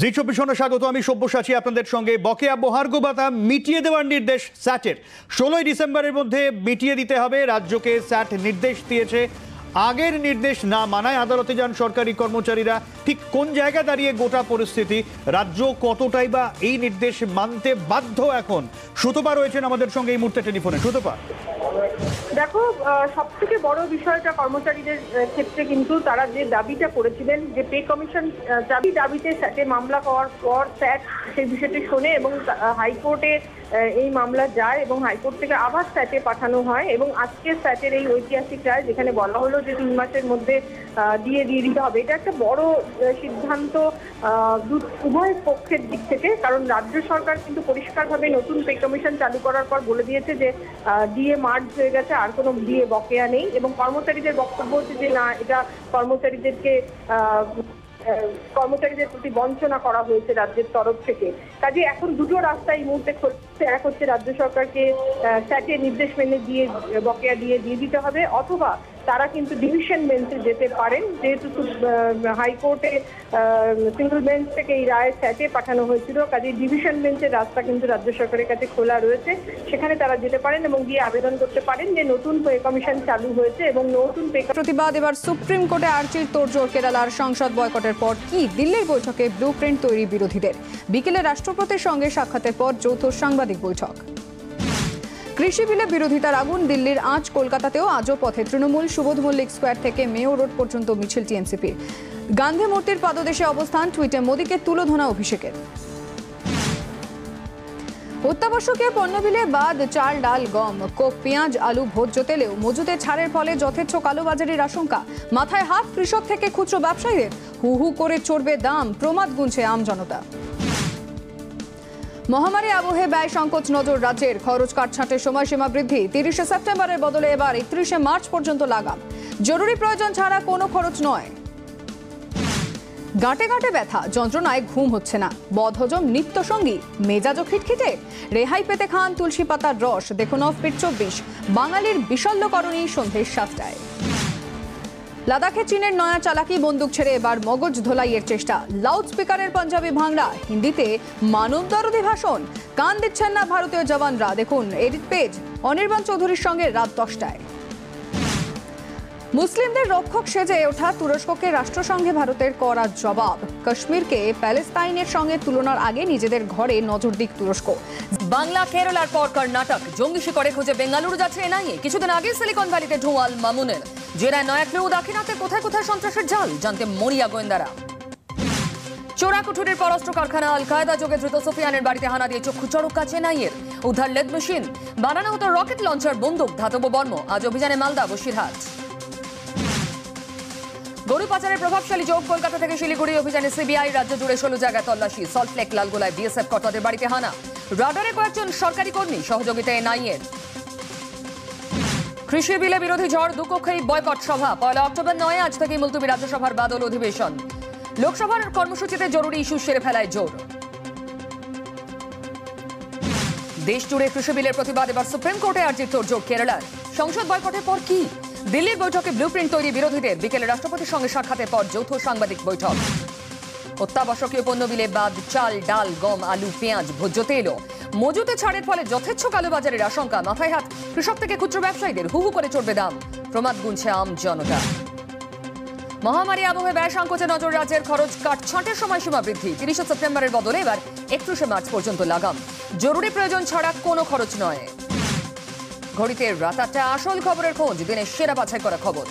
জি চব্বিশ স্বাগত, আমি সব্যসাচী, আপনাদের সঙ্গে বকেয়া বহার্গ ভাতা মিটিয়ে দেওয়ার নির্দেশ স্যাটের। ষোলোই ডিসেম্বরের মধ্যে মিটিয়ে দিতে হবে, রাজ্যকে স্যাট নির্দেশ দিয়েছে। আগের নির্দেশ না মানায় আদালতে যান সরকারি কর্মচারীরা। ঠিক কোন জায়গা দাঁড়িয়ে গোটা পরিস্থিতি? রাজ্য কতটাই বা এই নির্দেশ মানতে বাধ্য এখন? সুতপা রয়েছেন আমাদের সঙ্গে এই মুহূর্তে টেলিফোনে। সুতপা। দেখো সব থেকে বড় বিষয়টা কর্মচারীদের ক্ষেত্রে কিন্তু তারা যে দাবিটা করেছিলেন, যে পে কমিশন দাবি দাবিতে স্যাটে মামলা হওয়ার পর স্যাট সেই বিষয়টি শোনে এবং হাইকোর্টে এই মামলা যায় এবং হাইকোর্ট থেকে আবার স্যাটে পাঠানো হয় এবং আজকে স্যাটের এই ঐতিহাসিক রায় যেখানে বলা হলো যে তিন মাসের মধ্যে দিয়ে দিয়ে দিতে হবে। এটা একটা বড় সিদ্ধান্ত উভয় পক্ষের দিক থেকে কারণ রাজ্য সরকার কিন্তু পরিষ্কারভাবে নতুন পে কমিশন চালু করার পর বলে দিয়েছে যে ডিএ মার্চ হয়ে গেছে, আর কোনো বিয়ে বকেয়া নেই এবং কর্মচারীদের বক্তব্য হচ্ছে যে, না, এটা কর্মচারীদেরকে কর্মচারীদের প্রতি বঞ্চনা করা হয়েছে রাজ্যের তরফ থেকে। কাজে এখন দুটো রাস্তা এই মুহূর্তে খুলছে। এক হচ্ছে রাজ্য সরকারকে স্যাটের নির্দেশ মেনে দিয়ে বকেয়া দিয়ে দিয়ে দিতে হবে, অথবা তারা কিন্তু ডিভিশন বেঞ্চে যেতে পারেন। যেহেতু হাইকোর্টে সিঙ্গল বেঞ্চ থেকে এই রায় স্যাটে পাঠানো হয়েছিল। কাজে ডিভিশন বেঞ্চের রাস্তা কিন্তু রাজ্য সরকারের কাছে খোলা রয়েছে। সেখানে তারা যেতে পারেন এবং গিয়ে আবেদন করতে পারেন যে নতুন পে কমিশন চালু হয়েছে এবং নতুন পে প্রতিবাদ, এবার সুপ্রিম কোর্টে আর্চির তোড়জোড় কেরালার সংসদ বয়কটের পর কি? দিল্লির বৈঠকে ব্লু প্রিন্ট তৈরি বিরোধীদের। বিকেলে রাষ্ট্রপতির সঙ্গে সাক্ষাতের পর যৌথ সাংবাদিক বৈঠক। কৃষি বিলে বিরোধিতার আগুন দিল্লির আজ কলকাতাতেও আজও পথে। তৃণমূল সুবোধ মল্লিক স্কোয়ার থেকে মেয়ো রোড পর্যন্ত মিছিল টিএমসিপির। গান্ধী মূর্তির পাদদেশে অবস্থান, টুইটে মোদীকে তুলোধনা অভিষেকের। অত্যাবশ্যকীয় পণ্য বিলে বাদ, চাল, ডাল, গম, কোক, পেঁয়াজ, আলু, ভোজ্য তেলেও মজুতে ছাড়ের ফলে যথেচ্ছ কালোবাজারির আশঙ্কা। মাথায় হাত কৃষক থেকে খুচরো ব্যবসায়ীদের। হু হু করে চড়বে দাম, প্রমাদ গুনছে আম জনতা। মহামারী আবহে ব্যয় সংকোচ নজর রাজ্যের। খরচ কাটছাঁটের সময়সীমা বৃদ্ধি। তিরিশে সেপ্টেম্বরের বদলে এবার একত্রিশে মার্চ পর্যন্ত লাগাম। জরুরি প্রয়োজন ছাড়া কোনো খরচ নয়। গাঁটে গাঁটে ব্যথা, যন্ত্রণায় ঘুম হচ্ছে না। বদহজম নিত্য সঙ্গী মেজাজও খিটখিটে। রেহাই পেতে খান তুলসী পাতার রস। দেখুন অফ পিট চব্বিশ। বাঙালির বিশল্যকরণী সন্ধে সাতটায়। লাদাখে চীনের নয়া চালাকি বন্দুক ছেড়ে এবার মগজ ধোলাইয়ের চেষ্টা। লাউড স্পিকারের পাঞ্জাবি ভাঙড়া, হিন্দিতে মানব দরদি ভাষণ। কান দিচ্ছেন না ভারতীয় জওয়ানরা। দেখুন, এডিট পেজ অনির্বাণ চৌধুরীর সঙ্গে রাত দশটায়। মুসলিমদের রক্ষক সেজে ওঠা তুরস্ককে রাষ্ট্রসংঘে ভারতের করা জবাব। কাশ্মীরকে প্যালেস্তাইনের সঙ্গে তুলনার আগে নিজেদের ঘরে নজর দিক তুরস্ক। বাংলা কেরালার পর কর্ণাটক। জঙ্গি শিকড়ে খুঁজে বেঙ্গালুরু যাচ্ছে এনআইএ। কিছুদিন আগে সিলিকন ভ্যালিতে ঢোয়াল মামুনের। জেরায় নয়া ক্লু দাক্ষিণাতে কোথায় কোথায় সন্ত্রাসের জাল? জানতে মরিয়া গোয়েন্দারা। চোরাকুঠুরির পররাষ্ট্র কারখানা আল কায়দা যোগে ধৃত সোফিয়ানের বাড়িতে হানা দিয়ে চক্ষু চড়ক কাছে চেনাইয়ের উদ্ধার লেদ মেশিন। বানানো হতো রকেট লঞ্চার, বন্দুক, ধাতব বর্ম। আজ অভিযানে মালদা, বসিরহাট। গরু পাচারের প্রভাবশালী যোগ কলকাতা থেকে শিলিগুড়ি অভিযানে সিবিআই রাজ্য জুড়ে ষোলো জায়গায় তল্লাশি। সল্টলেক, লালগোলায় বিএসএফ কর্তাদের বাড়িতে হানা। রাডারে কয়েকজন সরকারি কর্মী সহযোগিতা এনআইএর কৃষি বিলে বিরোধী ঝড়, দুকক্ষেই বয়কট সভা। পয়লা অক্টোবর নয়, আজ থেকে মুলতুবি রাজ্যসভার বাদল অধিবেশন। লোকসভার কর্মসূচিতে জরুরি ইস্যু সেরে ফেলায় জোর। দেশ জুড়ে কৃষি বিলের প্রতিবাদ, এবার সুপ্রিম কোর্টে আর্জির তোড়জোড় কেরালার সংসদ বয়কটের পর কি? দিল্লির বৈঠকে ব্লুপ্রিন্ট তৈরি বিরোধীদের বিকেলে রাষ্ট্রপতির সঙ্গে সাক্ষাতের পর যৌথ সাংবাদিক বৈঠক। অত্যাবশ্যকীয় পণ্য বিলে বাদ, চাল, ডাল, গম, আলু, পেঁয়াজ, ভোজ্য তেলও। মজুতে ছাড়ের ফলে যথেচ্ছ কালোবাজারের আশঙ্কা। মাথায় হাত কৃষক থেকে ক্ষুদ্র ব্যবসায়ীদের, হু হু করে চড়বে দাম। প্রমাদ গুনছে আম জনতা। মহামারী আবহে ব্যয় সংকোচে নজর রাজ্যের খরচ কাট ছাঁটের সময়সীমা বৃদ্ধি। তিরিশে সেপ্টেম্বরের বদলে এবার একত্রিশে মার্চ পর্যন্ত লাগাম। জরুরি প্রয়োজন ছাড়া কোনো খরচ নয়। ঘড়িতে রাত আটটা আসল খবরের খোঁজ দিনের সেরা বাছাই করা খবর।